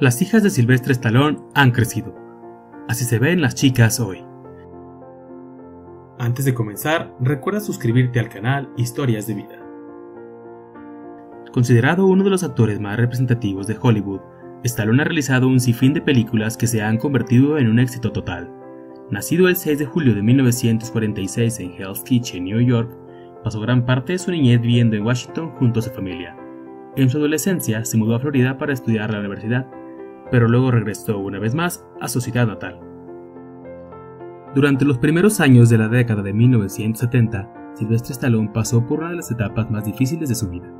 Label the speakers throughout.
Speaker 1: Las hijas de Silvestre Stallone han crecido. Así se ven las chicas hoy. Antes de comenzar, recuerda suscribirte al canal Historias de Vida. Considerado uno de los actores más representativos de Hollywood, Stallone ha realizado un sinfín de películas que se han convertido en un éxito total. Nacido el 6 de julio de 1946 en Hell's Kitchen, New York, pasó gran parte de su niñez viviendo en Washington junto a su familia. En su adolescencia se mudó a Florida para estudiar la universidad, pero luego regresó una vez más a su ciudad natal. Durante los primeros años de la década de 1970, Sylvester Stallone pasó por una de las etapas más difíciles de su vida.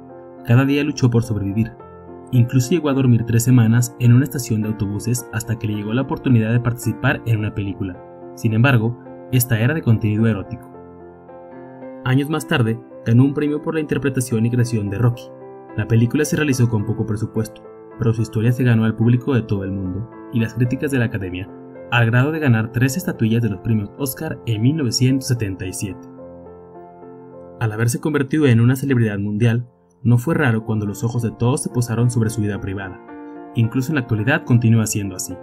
Speaker 1: Cada día luchó por sobrevivir. Incluso llegó a dormir tres semanas en una estación de autobuses hasta que le llegó la oportunidad de participar en una película. Sin embargo, esta era de contenido erótico. Años más tarde, ganó un premio por la interpretación y creación de Rocky. La película se realizó con poco presupuesto, pero su historia se ganó al público de todo el mundo y las críticas de la academia, al grado de ganar tres estatuillas de los premios Oscar en 1977. Al haberse convertido en una celebridad mundial, no fue raro cuando los ojos de todos se posaron sobre su vida privada. Incluso en la actualidad continúa siendo así.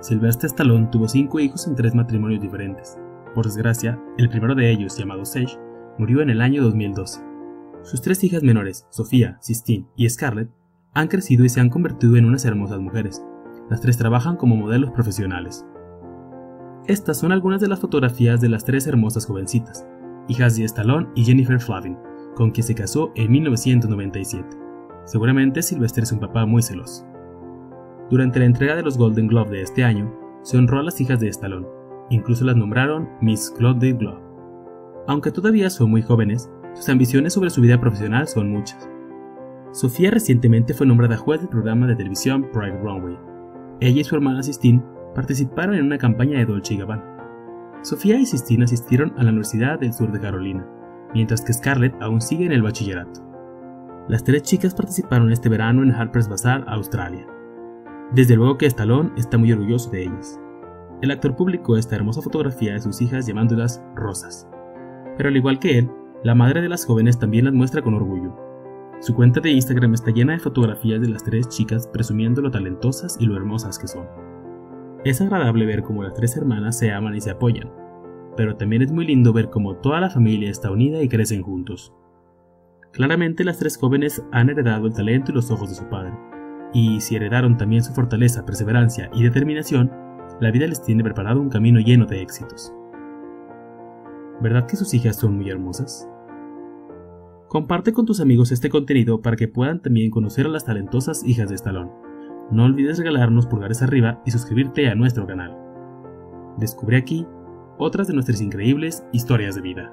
Speaker 1: Sylvester Stallone tuvo cinco hijos en tres matrimonios diferentes. Por desgracia, el primero de ellos, llamado Sage, murió en el año 2012. Sus tres hijas menores, Sofía, Sistine y Scarlett, han crecido y se han convertido en unas hermosas mujeres. Las tres trabajan como modelos profesionales. Estas son algunas de las fotografías de las tres hermosas jovencitas, hijas de Stallone y Jennifer Flavin, con quien se casó en 1997. Seguramente Sylvester es un papá muy celoso. Durante la entrega de los Golden Globe de este año, se honró a las hijas de Stallone, incluso las nombraron Miss Golden Globe. Aunque todavía son muy jóvenes, sus ambiciones sobre su vida profesional son muchas. Sofía recientemente fue nombrada juez del programa de televisión Pride Runway. Ella y su hermana Sistine participaron en una campaña de Dolce Gabbana. Sofía y Sistine asistieron a la Universidad del Sur de Carolina, mientras que Scarlett aún sigue en el bachillerato. Las tres chicas participaron este verano en Harper's Bazaar, Australia. Desde luego que Stallone está muy orgulloso de ellas. El actor publicó esta hermosa fotografía de sus hijas llamándolas rosas. Pero al igual que él, la madre de las jóvenes también las muestra con orgullo, su cuenta de Instagram está llena de fotografías de las tres chicas presumiendo lo talentosas y lo hermosas que son. Es agradable ver cómo las tres hermanas se aman y se apoyan, pero también es muy lindo ver cómo toda la familia está unida y crecen juntos. Claramente las tres jóvenes han heredado el talento y los ojos de su padre, y si heredaron también su fortaleza, perseverancia y determinación, la vida les tiene preparado un camino lleno de éxitos. ¿Verdad que sus hijas son muy hermosas? Comparte con tus amigos este contenido para que puedan también conocer a las talentosas hijas de Stallone. No olvides regalarnos pulgares arriba y suscribirte a nuestro canal. Descubre aquí otras de nuestras increíbles historias de vida.